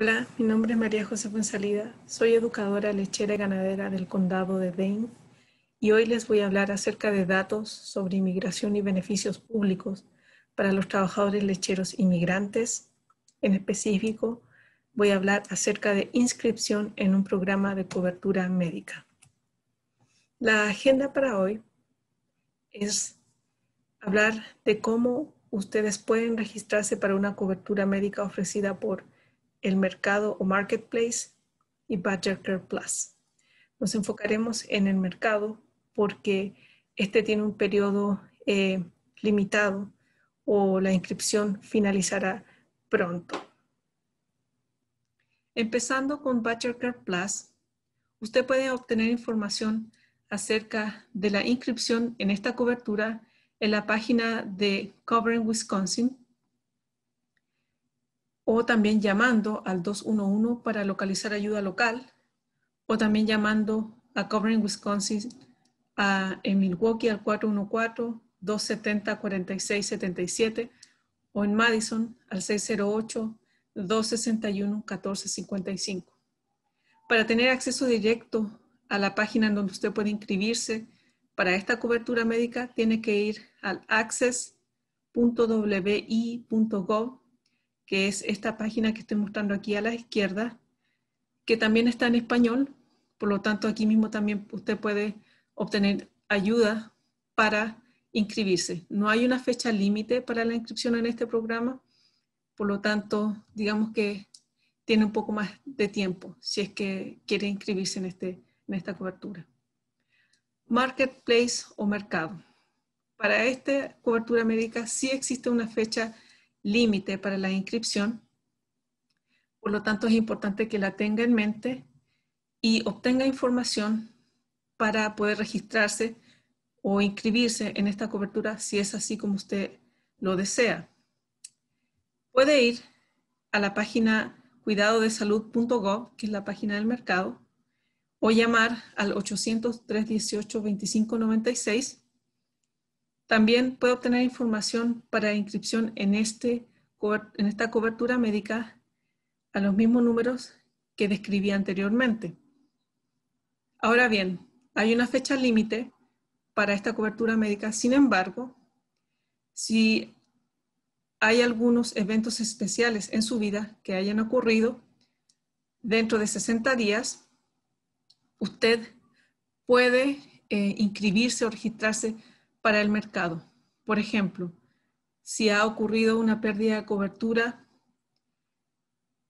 Hola, mi nombre es María José Fuensalida, soy educadora lechera y ganadera del condado de Dane y hoy les voy a hablar acerca de datos sobre inmigración y beneficios públicos para los trabajadores lecheros inmigrantes. En específico, voy a hablar acerca de inscripción en un programa de cobertura médica. La agenda para hoy es hablar de cómo ustedes pueden registrarse para una cobertura médica ofrecida por el mercado o marketplace y Badger Care Plus. Nos enfocaremos en el mercado porque este tiene un periodo eh, limitado o la inscripción finalizará pronto. Empezando con Badger Care Plus, usted puede obtener información acerca de la inscripción en esta cobertura en la página de Covering Wisconsin o también llamando al 211 para localizar ayuda local o también llamando a Covering Wisconsin en Milwaukee al 414-270-4677 o en Madison al 608-261-1455. Para tener acceso directo a la página donde usted puede inscribirse para esta cobertura médica, tiene que ir al access.wi.gov, que es esta página que estoy mostrando aquí a la izquierda, que también está en español. Por lo tanto, aquí mismo también usted puede obtener ayuda para inscribirse. No hay una fecha límite para la inscripción en este programa, por lo tanto, digamos que tiene un poco más de tiempo si es que quiere inscribirse en este en esta cobertura. Marketplace o mercado. Para esta cobertura médica sí existe una fecha límite para la inscripción, por lo tanto es importante que la tenga en mente y obtenga información para poder registrarse o inscribirse en esta cobertura si es así como usted lo desea. Puede ir a la página cuidadodesalud.gov, que es la página del mercado, o llamar al 800-318-2596. También puede obtener información para inscripción en, este, en esta cobertura médica a los mismos números que describí anteriormente. Ahora bien, hay una fecha límite para esta cobertura médica. Sin embargo, si hay algunos eventos especiales en su vida que hayan ocurrido dentro de 60 días, usted puede eh, inscribirse o registrarse para el mercado. Por ejemplo, si ha ocurrido una pérdida de cobertura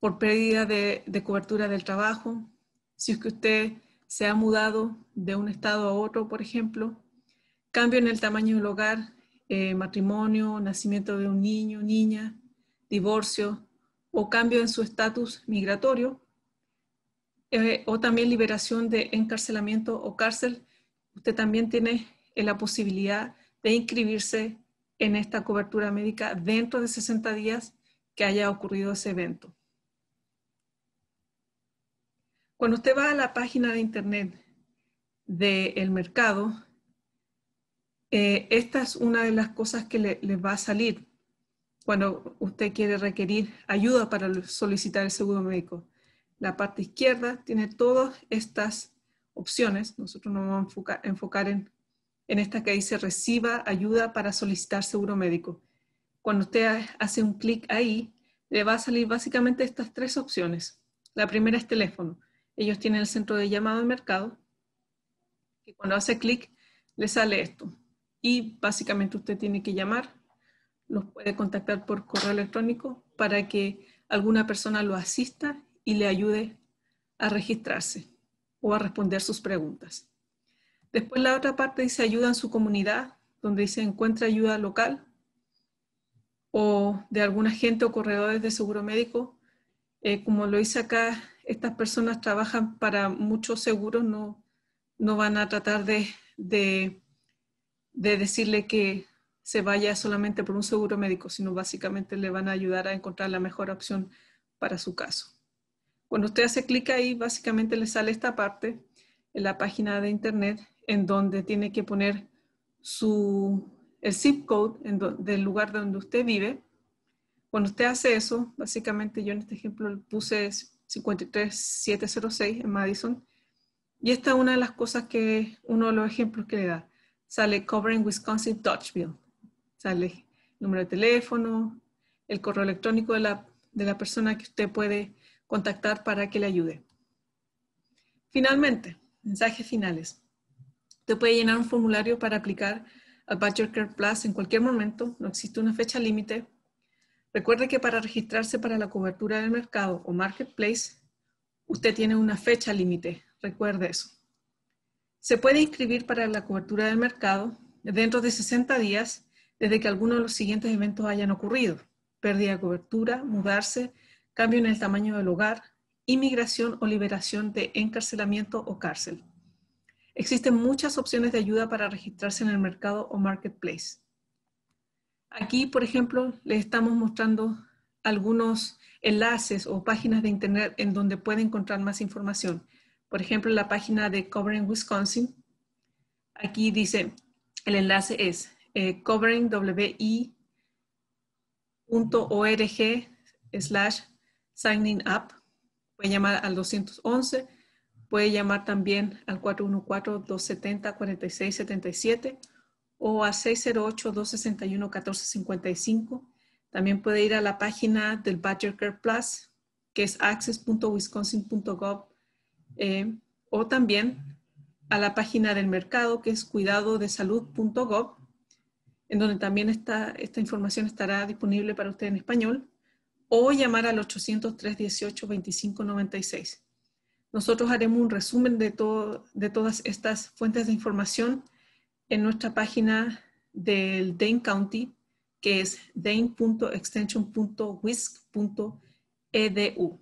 por pérdida de, cobertura del trabajo, si es que usted se ha mudado de un estado a otro, por ejemplo, cambio en el tamaño del hogar, eh, matrimonio, nacimiento de un niño, niña, divorcio o cambio en su estatus migratorio, eh, o también liberación de encarcelamiento o cárcel, usted también tiene eh, la posibilidad de inscribirse en esta cobertura médica dentro de 60 días que haya ocurrido ese evento. Cuando usted va a la página de internet del mercado, eh, esta es una de las cosas que le, va a salir cuando usted quiere requerir ayuda para solicitar el seguro médico. La parte izquierda tiene todas estas opciones. Nosotros nos vamos a enfocar, en, en esta que dice reciba ayuda para solicitar seguro médico. Cuando usted hace un clic ahí, le va a salir básicamente estas tres opciones. La primera es teléfono. Ellos tienen el centro de llamado de mercado, y cuando hace clic le sale esto. Y básicamente usted tiene que llamar, los puede contactar por correo electrónico para que alguna persona lo asista y le ayude a registrarse o a responder sus preguntas. Después la otra parte dice ayuda en su comunidad, donde dice encuentra ayuda local o de algún agente o corredores de seguro médico. Eh, como lo dice acá, estas personas trabajan para muchos seguros, no, no van a tratar de, de decirle que se vaya solamente por un seguro médico, sino básicamente le van a ayudar a encontrar la mejor opción para su caso. Cuando usted hace clic ahí, básicamente le sale esta parte en la página de internet en donde tiene que poner su, el zip code del lugar donde usted vive. Cuando usted hace eso, básicamente yo en este ejemplo puse 53706 en Madison, y esta es una de las cosas que, uno de los ejemplos que le da. Sale Covering Wisconsin Touchville. Sale número de teléfono, el correo electrónico de la, de la persona que usted puede contactar para que le ayude. Finalmente, mensajes finales. Usted puede llenar un formulario para aplicar al Badger Care Plus en cualquier momento, no existe una fecha límite. Recuerde que para registrarse para la cobertura del mercado o marketplace, usted tiene una fecha límite, recuerde eso. Se puede inscribir para la cobertura del mercado dentro de 60 días desde que alguno de los siguientes eventos hayan ocurrido. Pérdida de cobertura, mudarse, cambio en el tamaño del hogar, inmigración o liberación de encarcelamiento o cárcel. Existen muchas opciones de ayuda para registrarse en el mercado o marketplace. Aquí, por ejemplo, les estamos mostrando algunos enlaces o páginas de internet en donde puede encontrar más información. Por ejemplo, la página de Covering Wisconsin. Aquí dice, el enlace es eh, coveringwi.org slash signing up. Puede llamar al 211, puede llamar también al 414-270-4677 o a 608-261-1455. También puede ir a la página del Badger Care Plus, que es access.wisconsin.gov, eh, o también a la página del mercado, que es cuidadodesalud.gov, en donde también esta información estará disponible para usted en español o llamar al 800-318-2596. Nosotros haremos un resumen de, de todas estas fuentes de información en nuestra página del Dane County, que es dane.extension.wisc.edu.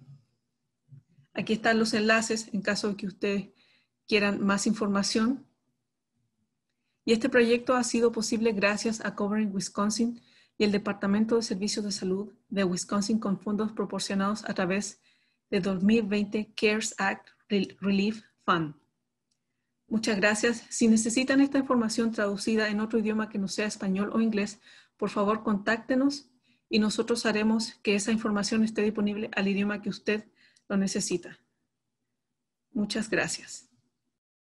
Aquí están los enlaces en caso de que ustedes quieran más información. Y este proyecto ha sido posible gracias a Covering Wisconsin, y el Departamento de Servicios de Salud de Wisconsin con fondos proporcionados a través de 2020 CARES Act Relief Fund. Muchas gracias. Si necesitan esta información traducida en otro idioma que no sea español o inglés, por favor contáctenos y nosotros haremos que esa información esté disponible al idioma que usted lo necesita. Muchas gracias.